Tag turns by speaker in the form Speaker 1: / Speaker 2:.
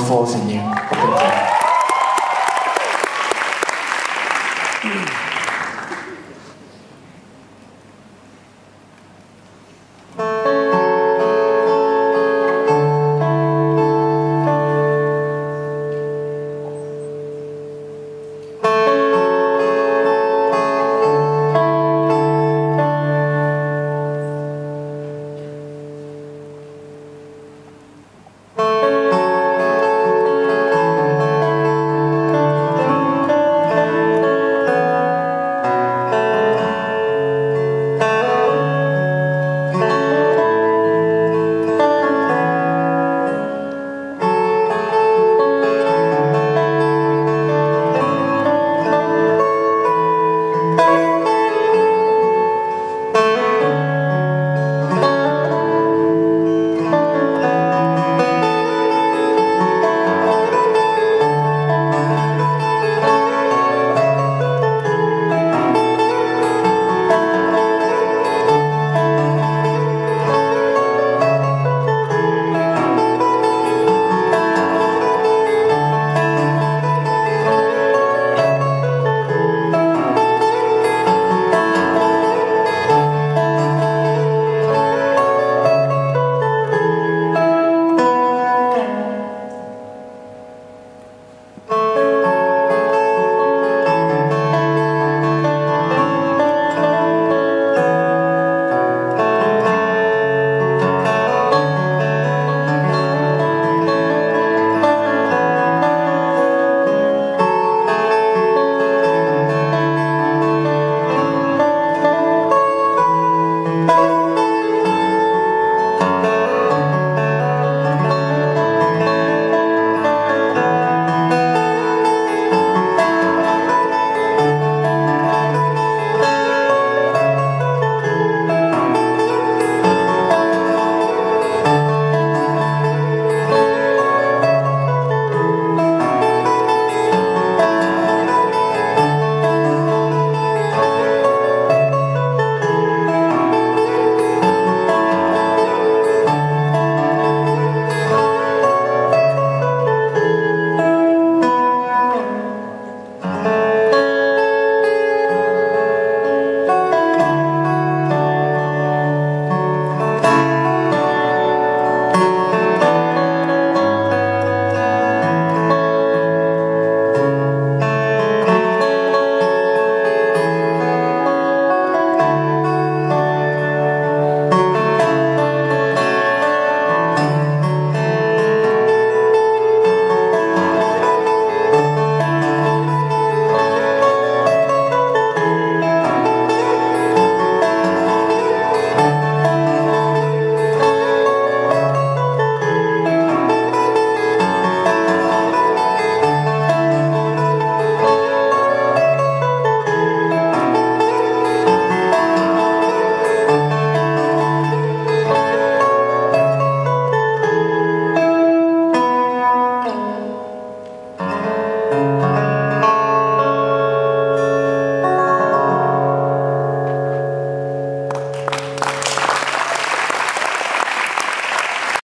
Speaker 1: more in you.